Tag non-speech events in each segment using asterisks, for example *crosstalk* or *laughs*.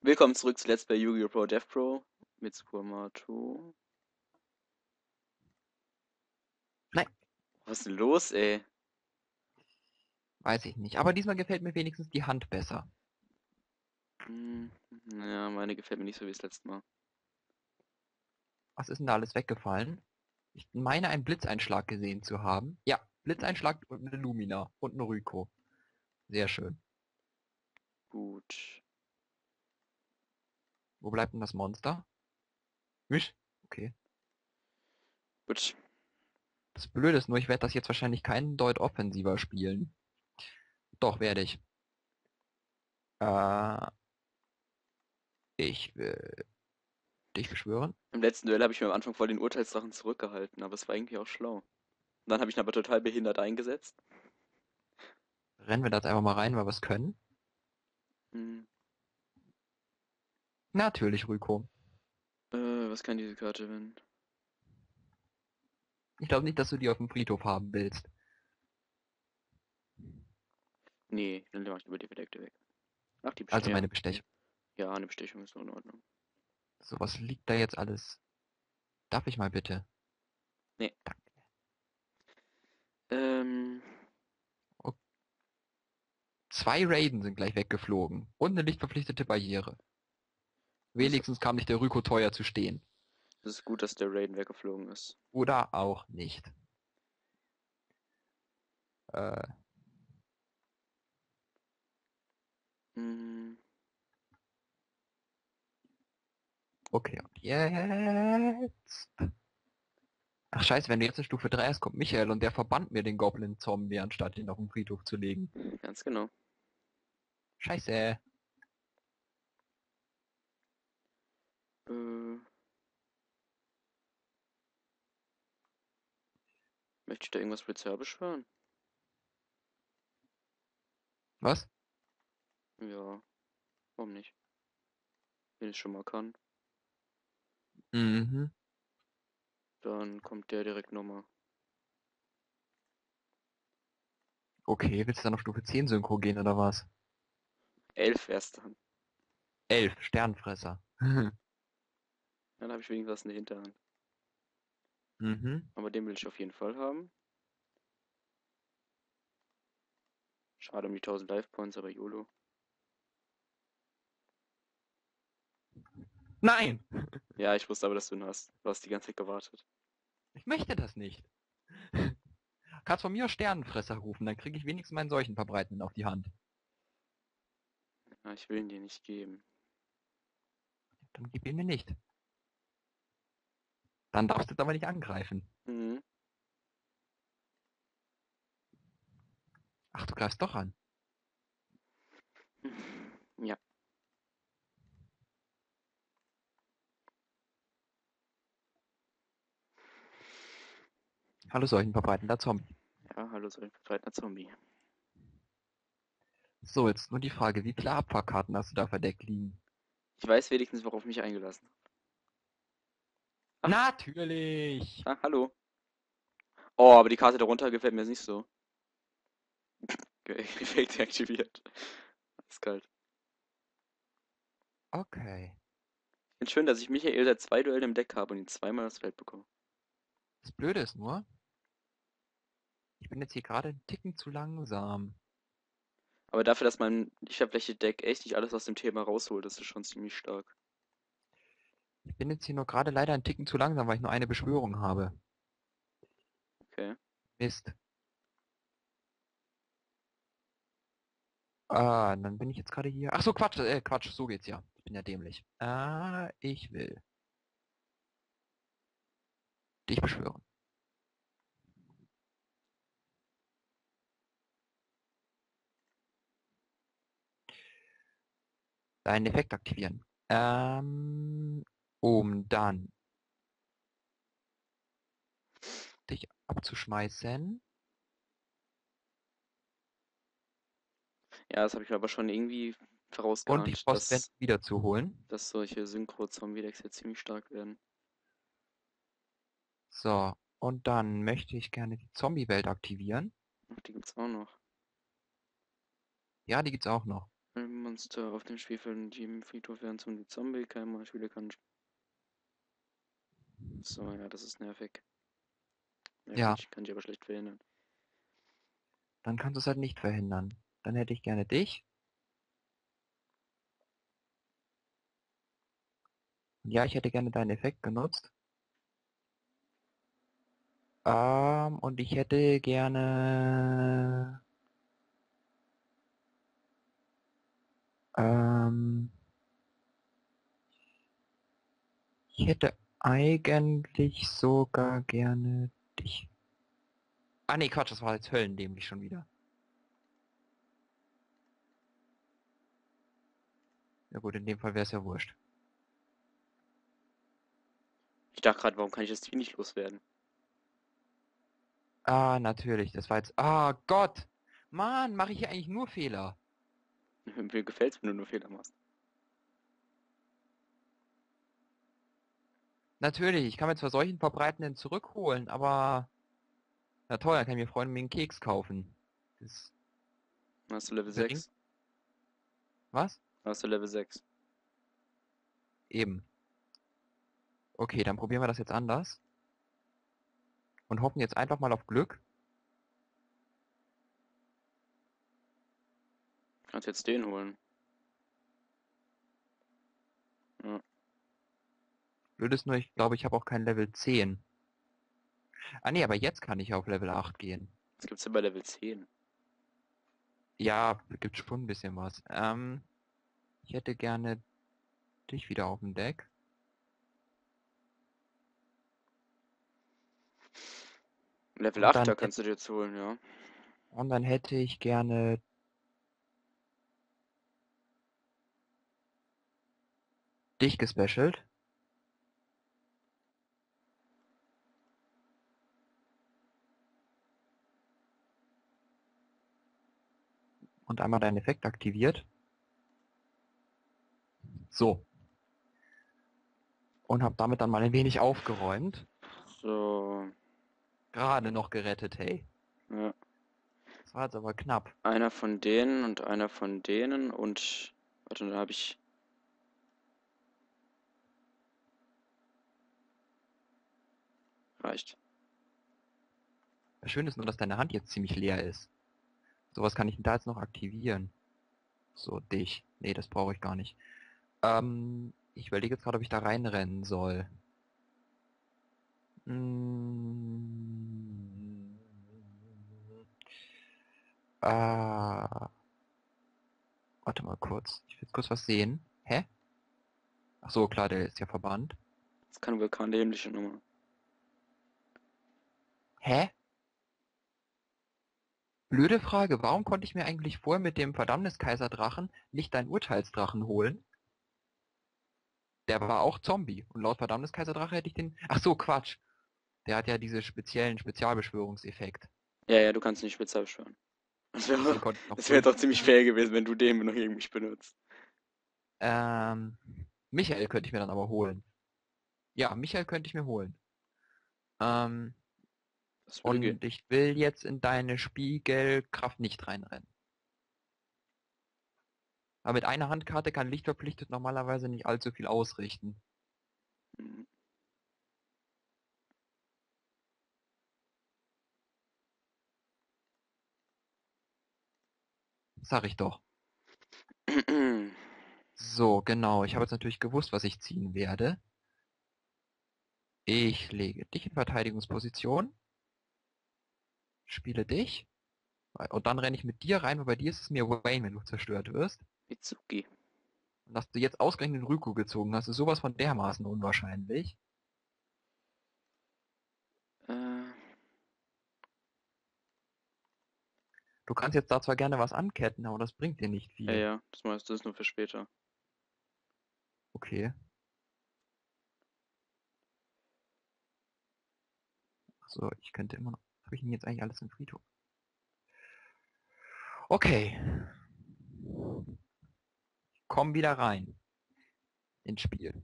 Willkommen zurück zu Let's Play Yu-Gi-Oh! Pro Death Pro mit Supermato. Nein. Was ist denn los, ey? Weiß ich nicht. Aber diesmal gefällt mir wenigstens die Hand besser. Hm, ja, meine gefällt mir nicht so wie das letzte Mal. Was ist denn da alles weggefallen? Ich meine, einen Blitzeinschlag gesehen zu haben. Ja, Blitzeinschlag und eine Lumina und ein Ryko. Sehr schön. Gut. Wo bleibt denn das Monster? Misch? Okay. Gut. Das Blöde ist nur, ich werde das jetzt wahrscheinlich keinen Deut offensiver spielen. Doch, werde ich. Äh, ich will dich beschwören. Im letzten Duell habe ich mir am Anfang vor den Urteilssachen zurückgehalten, aber es war irgendwie auch schlau. Und dann habe ich ihn aber total behindert eingesetzt. Rennen wir da jetzt einfach mal rein, weil wir es können. Hm. Natürlich, Ryko. Äh, was kann diese Karte wenn? Ich glaube nicht, dass du die auf dem Friedhof haben willst. Nee, dann mach ich lieber die Verdeckte weg. Ach, die Also Bestechung. meine Bestechung. Ja, eine Bestechung ist noch in Ordnung. So, was liegt da jetzt alles? Darf ich mal bitte? Nee. Danke. Ähm, Zwei Raiden sind gleich weggeflogen. Und eine lichtverpflichtete Barriere. Wenigstens kam nicht der Ryko teuer zu stehen. es ist gut, dass der Raiden weggeflogen ist. Oder auch nicht. Äh, Hm, okay, und jetzt... Ach scheiße, wenn du jetzt in Stufe 3 hast, kommt Michael und der verbannt mir den Goblin-Zombie, anstatt ihn auf den Friedhof zu legen. ganz genau. Scheiße. Äh, möchte ich da irgendwas Reserve beschwören? Was? Ja, warum nicht? Wenn ich schon mal kann, Mhm. dann kommt der direkt nochmal. Okay, willst du dann auf Stufe 10 Synchro gehen oder was? Elf wär's dann. 11, Sternfresser. *laughs* Dann habe ich wenigstens was in der Hinterhand. Mhm. Aber den will ich auf jeden Fall haben. Schade um die 1000 Life Points, aber YOLO. Nein! *laughs* Ja, ich wusste aber, dass du ihn hast. Du hast die ganze Zeit gewartet. Ich möchte das nicht. *laughs* Kannst von mir Sternenfresser rufen, dann kriege ich wenigstens meinen Seuchenverbreitenden auf die Hand. Ja, ich will ihn dir nicht geben. Dann gib ihn mir nicht. Dann darfst du jetzt aber nicht angreifen. Mhm. Ach, du greifst doch an. *laughs* Ja. Hallo Seuchenverbreitender Zombie. Ja, hallo, so ein verbreiteter Zombie. So, jetzt nur die Frage, wie viele Abfahrkarten hast du da verdeckt liegen? Ich weiß wenigstens, worauf ich mich eingelassen Ach. Natürlich! Ah, hallo. Oh, aber die Karte darunter gefällt mir jetzt nicht so. *laughs* *laughs* Effekt deaktiviert. Ist kalt. Okay. Ich finde schön, dass ich Michael seit zwei Duellen im Deck habe und ihn zweimal das Feld bekomme. Das Blöde ist nur, ich bin jetzt hier gerade einen Ticken zu langsam. Aber dafür, dass mein Lichterfläche-Deck echt nicht alles aus dem Thema rausholt, ist es schon ziemlich stark. Ich bin jetzt hier nur gerade leider einen Ticken zu langsam, weil ich nur eine Beschwörung habe. Okay. Mist. Ah, dann bin ich jetzt gerade hier. Ach so, Quatsch, äh, Quatsch, so geht's ja. Ich bin ja dämlich. Ah, ich will dich beschwören. Deinen Effekt aktivieren. Ähm, um dann dich abzuschmeißen. Ja, das habe ich aber schon irgendwie Und die vorausgeahnt, Postwände dass, wieder zu holen. dass solche Synchro-Zombie-Decks jetzt ziemlich stark werden. So, und dann möchte ich gerne die Zombie-Welt aktivieren. Ach, die gibt's auch noch. Ja, die gibt's auch noch. Monster auf dem Spielfeld und die im Friedhof werden zum Zombie. Kein Spieler kann. So, ja, das ist nervig. Ja. Kann ich, kann ich aber schlecht verhindern. Dann kannst du es halt nicht verhindern. Dann hätte ich gerne dich. Ja, ich hätte gerne deinen Effekt genutzt. Ähm, und ich hätte gerne... Ähm, ich hätte eigentlich sogar gerne dich. Ah nee, Quatsch, das war jetzt höllendämlich schon wieder. Ja gut, in dem Fall wäre es ja wurscht. Ich dachte gerade, warum kann ich das Ziel nicht loswerden? Ah, natürlich, das war jetzt... Ah, Gott! Mann, mache ich hier eigentlich nur Fehler? *laughs* Mir gefällt's, wenn du nur Fehler machst. Natürlich, ich kann mir zwar solchen Verbreitenden zurückholen, aber... Na toll, dann kann ich mir Freunde mir einen Keks kaufen. Das... Hast du Level Wer 6. Was? Hast du Level 6. Eben. Okay, dann probieren wir das jetzt anders. Und hoffen jetzt einfach mal auf Glück. Kannst jetzt den holen. Blöd ist nur, ich glaube, ich habe auch kein Level 10. Ah nee, aber jetzt kann ich auf Level 8 gehen. Was gibt's denn bei Level 10? Ja, gibt schon ein bisschen was. Ähm, ich hätte gerne dich wieder auf dem Deck. Level Und 8 dann da kannst du dir jetzt holen, ja. Und dann hätte ich gerne dich gespecialt. Und einmal deinen Effekt aktiviert. So. Und habe damit dann mal ein wenig aufgeräumt. So, Gerade noch gerettet, hey. ja. Das war jetzt aber knapp. Einer von denen und einer von denen und. Warte, da habe ich. Reicht. Das Schöne ist nur, dass deine Hand jetzt ziemlich leer ist. Sowas kann ich denn da jetzt noch aktivieren. So, dich. Nee, das brauche ich gar nicht. Ähm, ich überlege jetzt gerade, ob ich da reinrennen soll. Mm. Ah. Warte mal kurz. Ich will kurz was sehen. Hä? Ach so, klar, der ist ja verbannt. Das ist keine vulkandämliche Nummer. Hä? Blöde Frage, warum konnte ich mir eigentlich vorher mit dem Verdammniskaiserdrachen nicht deinen Urteilsdrachen holen? Der war auch Zombie. Und laut Verdammniskaiserdrache hätte ich den... Ach so, Quatsch. Der hat ja diese speziellen Spezialbeschwörungseffekt. Ja, ja, du kannst nicht spezial beschwören. Das wäre noch das wär doch ziemlich fair gewesen, wenn du den noch mich benutzt. Ähm, Michael könnte ich mir dann aber holen. Ja, Michael könnte ich mir holen. Ähm, und gehen. ich will jetzt in deine Spiegelkraft nicht reinrennen. Aber mit einer Handkarte kann Licht verpflichtet normalerweise nicht allzu viel ausrichten. Mhm. Sag ich doch. *clears throat* So, genau. Ich habe jetzt natürlich gewusst, was ich ziehen werde. Ich lege dich in Verteidigungsposition. Spiele dich. Und dann renne ich mit dir rein, weil bei dir ist es mir Wayne, wenn du zerstört wirst. Mitsuki. Und dass du jetzt ausgerechnet den Ryko gezogen hast, ist sowas von dermaßen unwahrscheinlich. Äh, Du kannst jetzt da zwar gerne was anketten, aber das bringt dir nicht viel. ja, ja, das meinst du, das ist nur für später. Okay. So, ich könnte immer noch. Habe ich denn jetzt eigentlich alles im Friedhof? Okay. Komm wieder rein. Ins Spiel.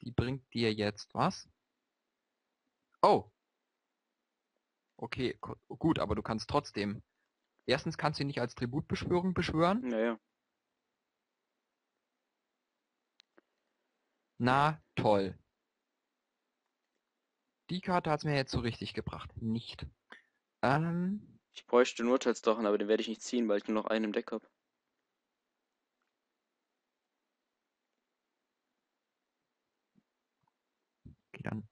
Die bringt dir jetzt was? Oh. Okay, gut, aber du kannst trotzdem Erstens kannst du ihn nicht als Tributbeschwörung beschwören. Naja. Na, toll. Die Karte hat's mir jetzt so richtig gebracht. Nicht. Ähm, Ich bräuchte einen Urteilsdrachen, aber den werde ich nicht ziehen, weil ich nur noch einen im Deck habe. okay, dann.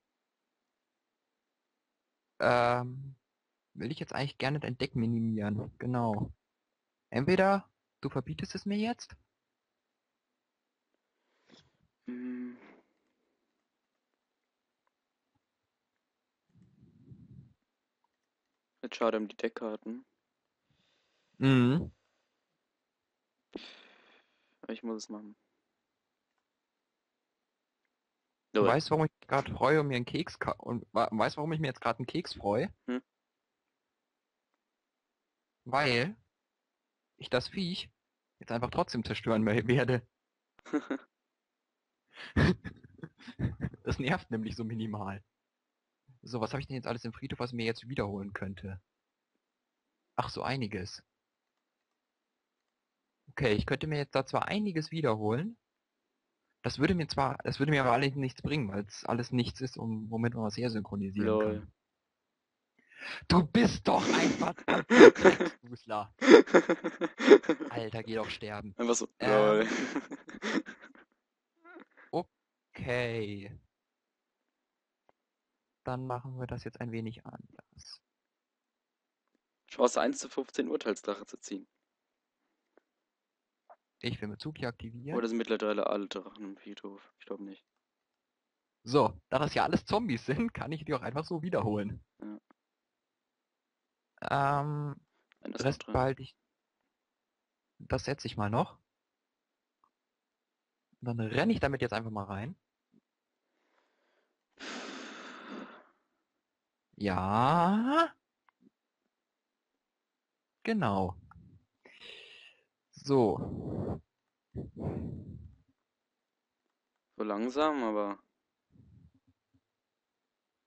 Ähm, will ich jetzt eigentlich gerne dein Deck minimieren. Genau. Entweder du verbietest es mir jetzt. Hm. Jetzt schade um die Deckkarten. Mhm. Ich muss es machen. Du weißt, warum ich gerade freue und mir einen Keks und weißt, warum ich mir jetzt gerade einen Keks freue? Hm. Weil ich das Viech jetzt einfach trotzdem zerstören we- werde. *laughs* *laughs* das nervt nämlich so minimal. So, was habe ich denn jetzt alles im Friedhof, was mir jetzt wiederholen könnte? Ach, so einiges. Okay, ich könnte mir jetzt da zwar einiges wiederholen. Das würde mir zwar, das würde mir aber alles nichts bringen, weil es alles nichts ist, um, womit man was her synchronisieren Lol. kann. Du bist doch ein verdammter Drecksfusler. Alter, geh doch sterben. Einfach so. Ähm. Okay. Dann machen wir das jetzt ein wenig anders. Chance 1 zu 15 Urteilsdrache zu ziehen. Ich will mit Zug hier aktivieren. Oder sind mittlerweile alle Drachen im Friedhof? Ich glaube nicht. So, da das ja alles Zombies sind, kann ich die auch einfach so wiederholen. Ähm, Einer ist noch Rest behalte ich. Das setze ich mal noch. Dann renne ich damit jetzt einfach mal rein. Ja. Genau. So. So langsam, aber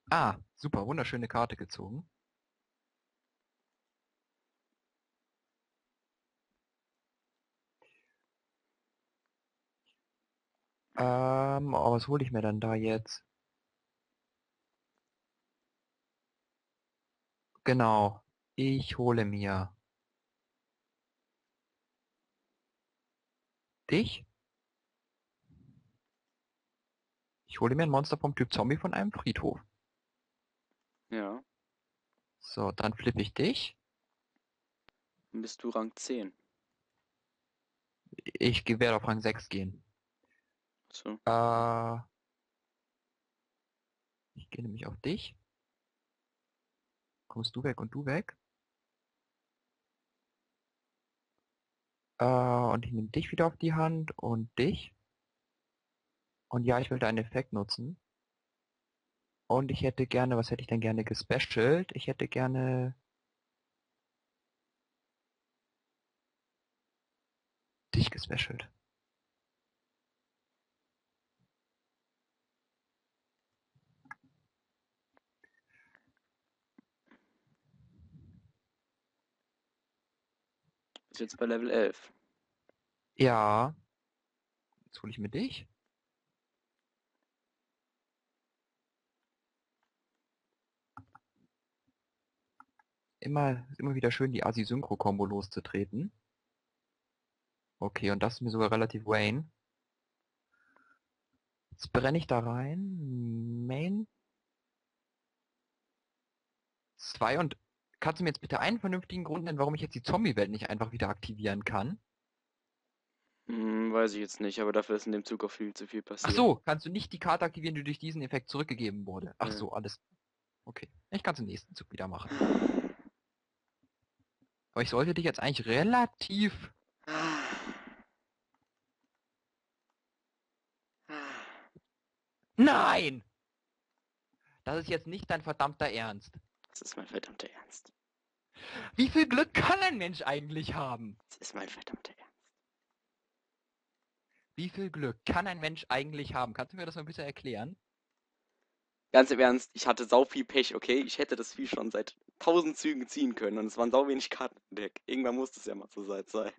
Ah, super, wunderschöne Karte gezogen. Ähm, oh, was hole ich mir dann da jetzt? Genau, ich hole mir dich. Ich hole mir ein Monster vom Typ Zombie von einem Friedhof. ja. So, dann flippe ich dich. Dann bist du Rang 10. Ich werde auf Rang 6 gehen. So. Äh, ich gehe nämlich auf dich. Kommst du weg und du weg. Äh, und ich nehme dich wieder auf die Hand und dich. Und ja, ich will deinen Effekt nutzen. Und ich hätte gerne, was hätte ich denn gerne gespecialt? Ich hätte gerne dich gespecialt. Bist jetzt bei Level 11. Ja. Jetzt hole ich mir dich. Immer, immer wieder schön die Asi-Synchro-Kombo loszutreten. Okay, und das ist mir sogar relativ Wayne. Jetzt brenne ich da rein. Main. Zwei und kannst du mir jetzt bitte einen vernünftigen Grund nennen, warum ich jetzt die Zombie-Welt nicht einfach wieder aktivieren kann? Hm, weiß ich jetzt nicht, aber dafür ist in dem Zug auch viel zu viel passiert. Ach so, kannst du nicht die Karte aktivieren, die durch diesen Effekt zurückgegeben wurde. Ach Ja. so, alles. Okay. Ich kann es im nächsten Zug wieder machen. Aber ich sollte dich jetzt eigentlich relativ... Nein! Das ist jetzt nicht dein verdammter Ernst. Das ist mein verdammter Ernst. Wie viel Glück kann ein Mensch eigentlich haben? Das ist mein verdammter Ernst. Wie viel Glück kann ein Mensch eigentlich haben? Kannst du mir das mal bisschen erklären? Ganz im Ernst, ich hatte sau viel Pech, okay? Ich hätte das Vieh schon seit tausend Zügen ziehen können und es waren sau wenig Karten im Deck. Irgendwann muss es ja mal zur Seite sein.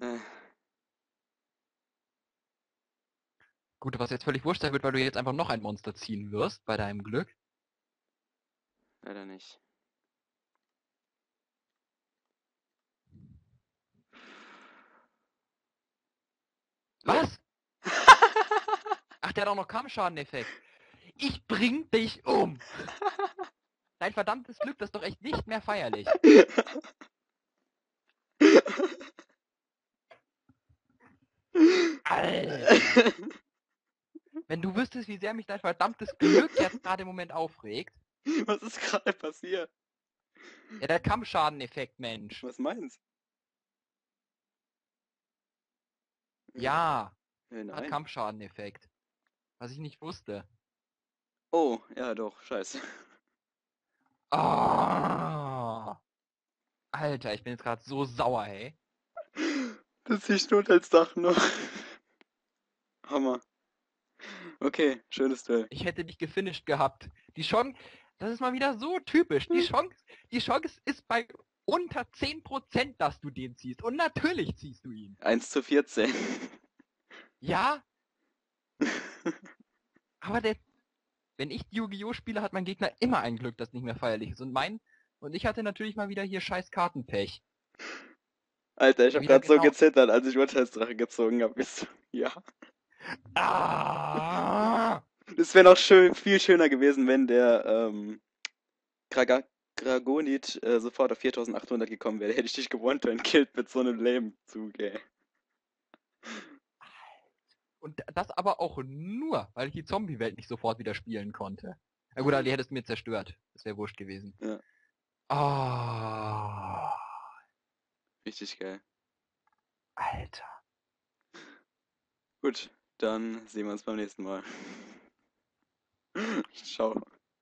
Äh, Gut, was jetzt völlig wurscht sein wird, weil du jetzt einfach noch ein Monster ziehen wirst, bei deinem Glück. Leider nicht. Was? Ach, der hat auch noch Kampfschadeneffekt. Ich bring dich um. Dein verdammtes Glück, das ist doch echt nicht mehr feierlich. Alter. Wenn du wüsstest, wie sehr mich dein verdammtes Glück jetzt gerade im Moment aufregt. *laughs* Was ist gerade passiert? Ja, der Kampfschadeneffekt, Mensch. Was meinst Ja, du? Hat nein. Kampfschadeneffekt. Was ich nicht wusste. Oh, ja doch, scheiße. Ah. Alter, ich bin jetzt gerade so sauer, hey. Das ist die als Dach noch. Hammer. Okay, schönes Duell. Ich hätte dich gefinisht gehabt. Die Chance, das ist mal wieder so typisch. Die Hm. Chance, die Chance ist bei unter 10%, dass du den ziehst. Und natürlich ziehst du ihn. 1 zu 14. Ja, *laughs* aber der, wenn ich Yu-Gi-Oh! spiele, hat mein Gegner immer ein Glück, das nicht mehr feierlich ist. Und mein, und ich hatte natürlich mal wieder hier scheiß Kartenpech. Alter, ich hab grad so genau- gezittert, als ich Urteilsdrache gezogen hab. Ja. Ah! Es wäre noch schön, viel schöner gewesen, wenn der ähm, Dragonit äh, sofort auf 4800 gekommen wäre. Hätte ich dich gewonnen und killt mit so einem Lame-Zug, ey. Und das aber auch nur, weil ich die Zombie-Welt nicht sofort wieder spielen konnte. Na gut, die hättest du mir zerstört. Das wäre wurscht gewesen. Ja. Ah, Richtig geil. Alter. Gut, dann sehen wir uns beim nächsten Mal. Ciao.